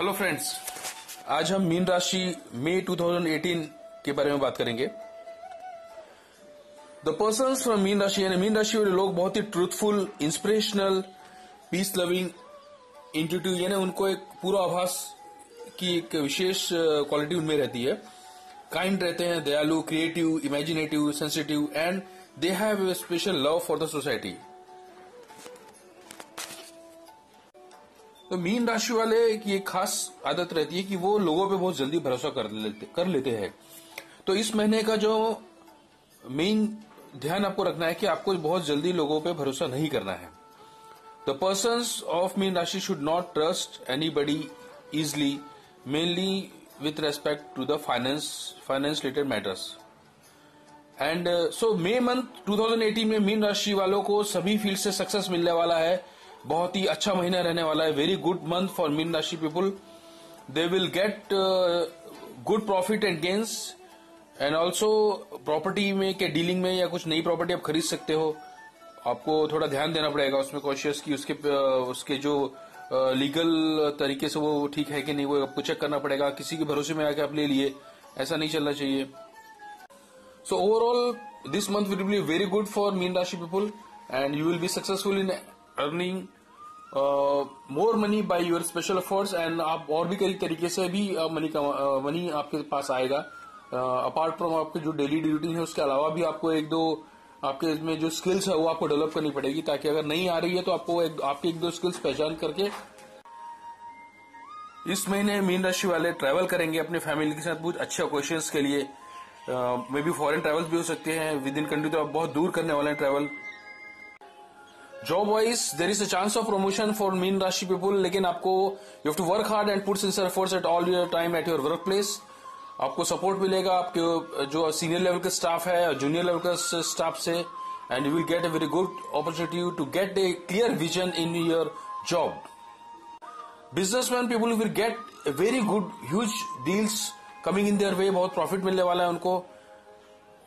Hello friends आज हम mean राशि मई 2018 के बारे में बात करेंगे। द पर्सन फ्रॉम मीन राशि, यानी मीन राशि वाले लोग बहुत ही truthful inspirational peace loving intuitive यानी उनको एक पूरा आभास की एक विशेष क्वालिटी उनमें रहती है। काइंड रहते हैं, दयालु creative imaginative sensitive and they have special love for the society तो मीन राशि वाले की एक खास आदत रहती है कि वो लोगों पे बहुत जल्दी भरोसा कर लेते कर लेते हैं। तो इस महीने का जो मेन ध्यान आपको रखना है कि आपको बहुत जल्दी लोगों पे भरोसा नहीं करना है। द पर्सन ऑफ़ मीन राशि should not trust anybody easily mainly with respect to the finance finance related matters and so May month 2018 में मीन राशि वालों को सभी फ़ील्ड से सक्सेस मिलने वाला है। बहुत ही अच्छा महीना रहने वाला है। Very good month for mean राशि people they will get good profit and gains and also property में के डीलिंग में या कुछ नई प्रॉपर्टी आप खरीद सकते हो। आपको थोड़ा ध्यान देना पड़ेगा उसमें कॉशियस की उसके uh, उसके जो लीगल uh, तरीके से वो ठीक है कि नहीं वो आपको चेक करना पड़ेगा। किसी के भरोसे में आके आप ले लिए। ऐसा नहीं चलना चाहिए। So overall this month will be very good for mean राशि people and you will be successful in earning more money by your special efforts and आप और भी कई तरीके से भी मनी का मनी आपके पास आएगा। अपार्ट uh, फ्रॉम आपके जो डेली ड्यूटी है उसके अलावा भी आपको एक दो आपके इसमें जो स्किल्स है वो आपको डेवलप करनी पड़ेगी ताकि अगर नहीं आ रही है तो आपको एक, आपके एक दो स्किल्स पहचान करके इस महीने मीन राशि वाले ट्रैवल करेंगे अपने फैमिली के साथ बहुत अच्छे ओकेशंस के लिए। मे बी फॉरेन ट्रैवल भी हो सकते हैं। विद इन कंट्री तो आप बहुत दूर करने वाले हैं travel job wise there is a chance of promotion for mean राशि पीपुल लेकिन आपको you have to work hard and put sincere efforts at all your time at your work place आपको सपोर्ट मिलेगा आपके जो सीनियर लेवल के staff है junior level के स्टाफ से and you will get a very good opportunity to get a clear vision in your job businessman people will get a very good huge deals coming in their way बहुत profit मिलने वाला है उनको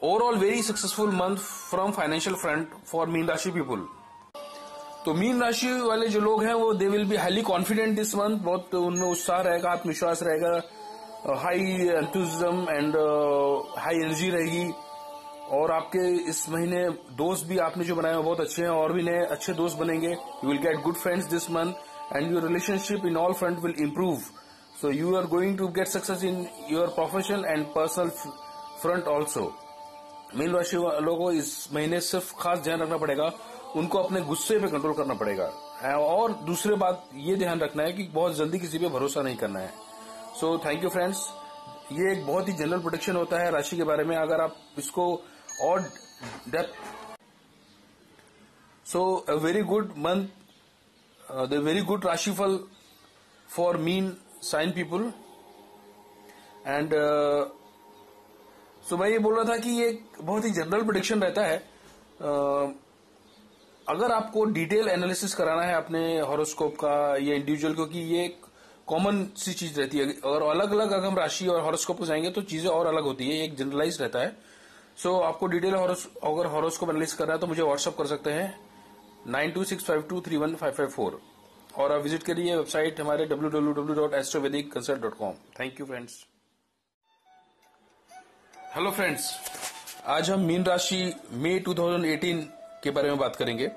overall very successful month from financial front for mean राशि people तो मीन राशि वाले जो लोग हैं, वो they will be highly confident this month बहुत उनमें उत्साह रहेगा, आत्मविश्वास रहेगा high enthusiasm and high energy रहेगी। और आपके इस महीने दोस्त भी आपने जो बनाए हैं बहुत अच्छे हैं, और भी नए, अच्छे दोस्त बनेंगे। You will get good friends this month and your relationship in all front will improve so you are going to get success in your professional and personal front also mean राशि वालों को इस महीने सिर्फ़ खास ध्यान रखना पड़ेगा। उनको अपने गुस्से पे कंट्रोल करना पड़ेगा। और दूसरी बात ये ध्यान रखना है कि बहुत जल्दी किसी पे भरोसा नहीं करना है। सो थैंक यू फ्रेंड्स ये एक बहुत ही जनरल प्रोटेक्शन होता है राशि के बारे में। अगर आप इसको और depth so a very good month the very good राशिफल for mean sign people and so मैं ये बोल रहा था कि ये बहुत ही जनरल प्रोडिक्शन रहता है। Uh, अगर आपको डिटेल एनालिसिस कराना है अपने हॉरोस्कोप का या इंडिविजुअल क्योंकि ये एक कॉमन सी चीज़ रहती है। और अलग अलग अगर हम राशि और हॉरोस्कोप को जाएँगे तो चीज़ें और अलग होती है एक जनरलाइज रहता है। सो so, आपको डिटेल अगर हॉरोस्कोप एनालिस करना है तो मुझे व्हाट्सअप कर सकते हैं। Nine two six five two three one five five four. और आप विज़िट करिए वेबसाइट हमारे W W W dot astrovedic consult dot com thank you friends hello friends आज हम मीन राशि मई 2018 के बारे में बात करेंगे।